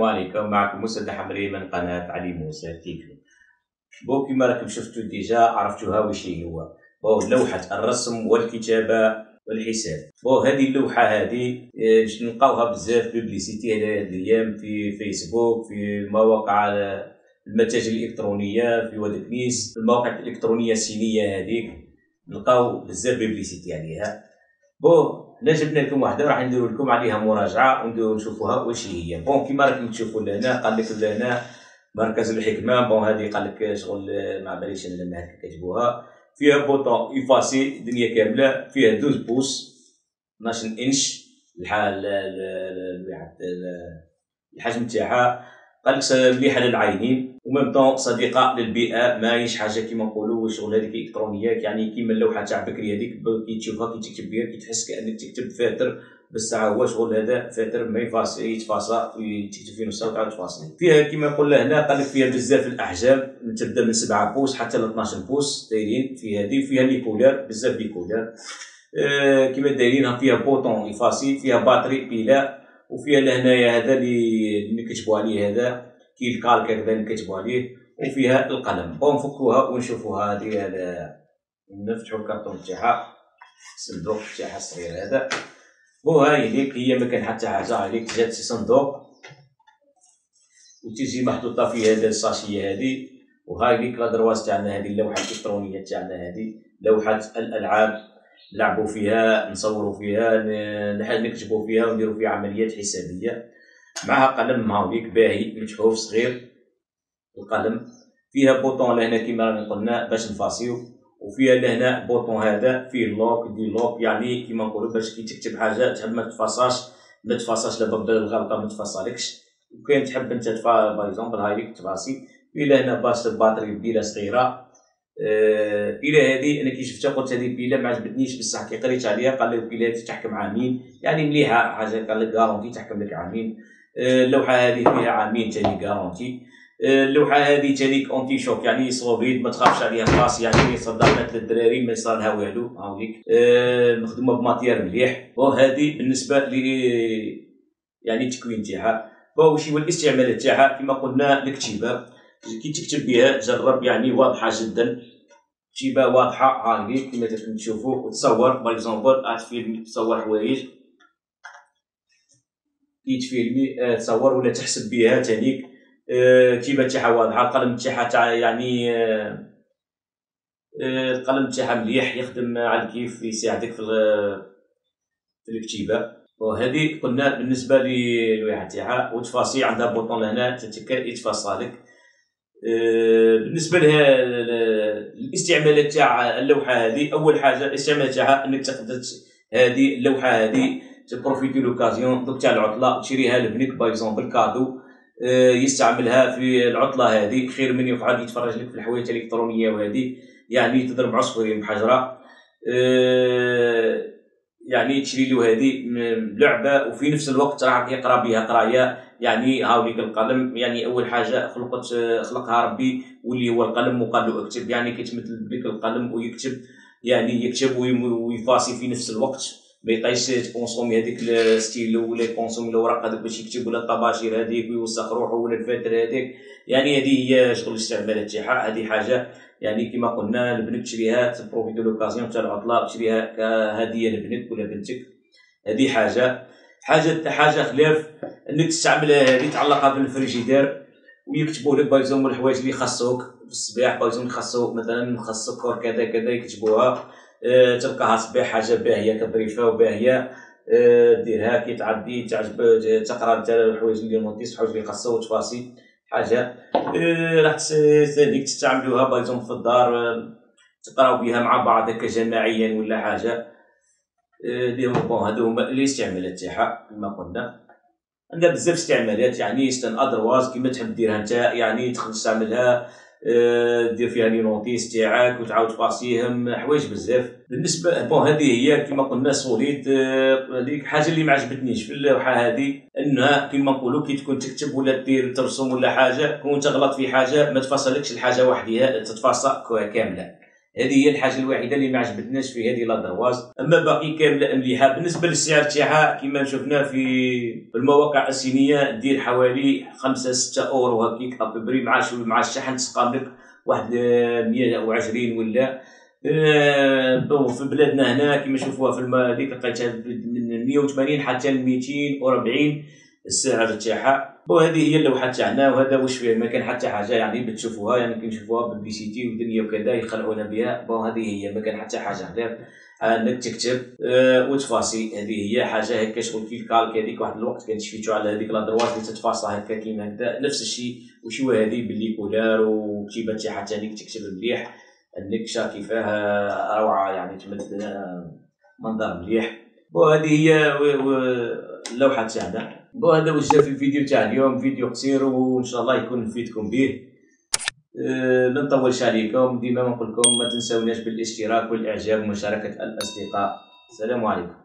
عليكم. معكم مسد حمري من قناة علي موسى تيكنو bon كما راكم شفتوا déjà عرفتوها وش هو؟ bon لوحة الرسم والكتابة والحساب. bon هذه اللوحة هذه باش نلقاوها بزاف publicité هذه الأيام في فيسبوك في المواقع المتاجر الإلكترونية في Ouedkniss المواقع الإلكترونية الصينية هذيك نلقاو بزاف publicité عليها. bon حنا جبنا لكم واحدة راح نديروا لكم عليها مراجعة ونديروا نشوفوها واش هي. bon كيما راكم تشوفوا لهنا قال لك لهنا مركز الحكمة. bon هذه قال لك شغل ما باليش لما هكا كتبوها. فيها bouton يفاسي الدنيا كاملة. فيها 12 pouces 12 إنش الحال الحجم تاعها. قال لك مليحه للعينين و même temps صديقة للبيئة ماهيش حاجة كيما نقولوا شغل هذيك الكترونيات يعني كيما اللوحه تاع بكري هذيك كي تشوفها كي تكتب بها كي تحس كأنك تكتب feutre. بصح هو شغل هذا feutre ما يفاصل يتفاصل تكتب فيه نص وتعاود تفاسي فيها كيما قلنا هنا قال لك فيها بزاف الأحجام تبدا من 7 pouces حتى ل 12 pouces دايرين في هذه فيها les couleurs بزاف les couleurs آه كيما دايرينها فيها bouton يفاسي فيها batterie بيلا. وفيها لهنايا هذا اللي كتبوا عليه هذا كي ال calque هكذا اللي كتبوا عليه وفيها القلم. bon نفكوها ونشوفوها هذه نفتحوا الكارطون تاعها الصندوق تاعها الصغير هذا. بو هاي ليك هي ما كان حتى حاجة عليك جات صندوق. وتيجي محطوطة في هذا الساشية هذه. وهاي ليك لا درواز تاعنا هذه اللوحة الإلكترونية تاعنا هذه لوحة الألعاب. نلعبوا فيها نصوروا فيها نكتبوا فيها ونديروا فيها عمليات حسابية. معها قلم هاوليك باهي متحوف صغير القلم. فيها بوطون لهنا كيما قلنا باش نفاسيو وفيها لهنا bouton هذا فيه lock délock يعني كيما نقولوا باش كي تكتب حاجة تحب ما تفاساش ما تفاساش لا بدا الغلطة ما تفاسيلكش وكاين تحب أنت تفا par exemple هاي تفاسي في لهنا باش batterie بيله صغيرة. البيله آه، هذه أنا كي شفتها قلت هذه البيله ما عجبتنيش بصح كي قريت عليها قال لك هذه تحكم عامين يعني مليحة حاجة قال لك garantie تحكم لك عامين. آه، اللوحة هذه فيها عامين ثاني garantie اللوحة هذه ثاني anti choc يعني solide ما تخافش عليها خلاص يعني صدامات للدراري ما يصير لها والو هاوليك مخدومة ب matière مليح. وهذه بالنسبة ل يعني التكوين تاعها. وش هو الاستعمالات تاعها؟ كما قلنا الكتيبه كي تكتب بها جرب يعني واضحة جدا. كتيبه واضحة هاهي كما تشوفوا وتصور par exemple فيلم تصور حوايج. كي تفيلمي تصور ولا تحسب بها تانيك كتيبه تاعها واضحة القلم تاعها تاع يعني القلم تاعها مليح يخدم على الكيف يساعدك في في الكتيبه وهذه قلنا بالنسبة للوحه تاعها وتفاصيل عندها بوطون لهنا يتفاصلك. آه، بالنسبة لها الاستعمالات تاع اللوحة هذه أول حاجة الاستعمال تاعها إنك تاخذ هذه اللوحة هذه تبروفيتي l'occasion دوك تاع العطلة تشريها لابنك par exemple cadeau آه، يستعملها في العطلة هذه خير من يقعد يتفرج لك في الحوايج الإلكترونية وهذه يعني تضرب عصفورين بحجرة. آه، يعني تشري له هذه لعبة وفي نفس الوقت راح يقرأ بها قراية. يعني هاوليك القلم يعني أول حاجة خلقت خلقها ربي واللي هو القلم وقال له اكتب. يعني كيتمثل بك القلم ويكتب يعني يكتب ويفاسي في نفس الوقت. ما يبقايش تكونسومي هذيك الستيلو ولا يكونسومي الاوراق هذوك باش يكتب ولا الطباشير هذيك ويوسخ روحه ولا ال feutre هذيك. يعني هذه هي شغل الاستعمالات تاعها هذه حاجة يعني كما قلنا البنت تشريها تبروفيتي l'occasion تاع العطلة تشريها كهديه لبنتك ولا بنتك. هذه حاجة. حاجة حاجة خلاف إنك تستعملها هذه تعلقها في الفريجيدير ويكتبوا لك par exemple الحوايج اللي خاصوك. في الصباح par exemple خاصو مثلا خاص سكر كذا كذا يكتبوها. أه تلقاها صباح حاجة باهية كظريفة وباهية. أه ديرها كي تعدي تعجب تقرأ انت الحوايج les notices الحوايج اللي خاصو تفاسي حاجة أه راح ثاني تستعملوها par exemple في الدار تقراو بها مع بعض هكا جماعيا ولا حاجة. ديما bon هادو هما الاستعمالات تاعها كما قلنا. عندها بزاف استعمالات يعني c'est une ardoise كيما تحب ديرها أنت يعني تخرج تستعملها آه، دير فيها les notices تاعك وتعاود تفاسيهم حوايج بزاف. بالنسبة bon هذه هي كما قلنا solide آه، هذيك حاجة اللي ما عجبتنيش في اللوحه هذه إنها كما نقولوا كي تكون تكتب ولا دير ترسم ولا حاجة كون تغلط في حاجة ما تفاسيلكش الحاجة وحدها تتفاسى كاملة. هذه هي الحاجة الوحيدة اللي ما عجبتناش في هذه l'ardoise. أما باقي كاملة مليحه بالنسبة للسعر تاعها كما شفنا في المواقع الصينية دير حوالي 5 6 أورو هكيك à peu près مع مع الشحن تسقام لك واحد 120 ولا. آه، في بلادنا هنا كما نشوفوها في هذيك لقيتها من 180 حتى ل 240 السعر تاعها. وهذه هي اللوحة تاعنا وهذا واش فيه ما كان حتى حاجة يعني بتشوفوها يعني كنشوفوها بالبيسيتي والدنيا وكذا يخلعونا بها. بون هذه هي ما كان حتى حاجة غير انك تكتب أه وتفاصي هذه هي حاجة هكا شغل في الكالك هذيك واحد الوقت كانت شفيتو على هذيك لادروات اللي تتفاصل هكا كيما هكذا. نفس الشيء وشو هذه باللي كولار وكتيبه تاعها ثاني تكتب مليح. النكشه كيفاه روعة يعني تمد منظر مليح. وهذه هي اللوحه تاعنا وهذا وجه في الفيديو تاع اليوم فيديو قصير وإن شاء الله يكون نفيدكم به أه ما نطولش عليكم ديما نقول لكم ما تنسوناش بالاشتراك والإعجاب ومشاركه الأصدقاء. السلام عليكم.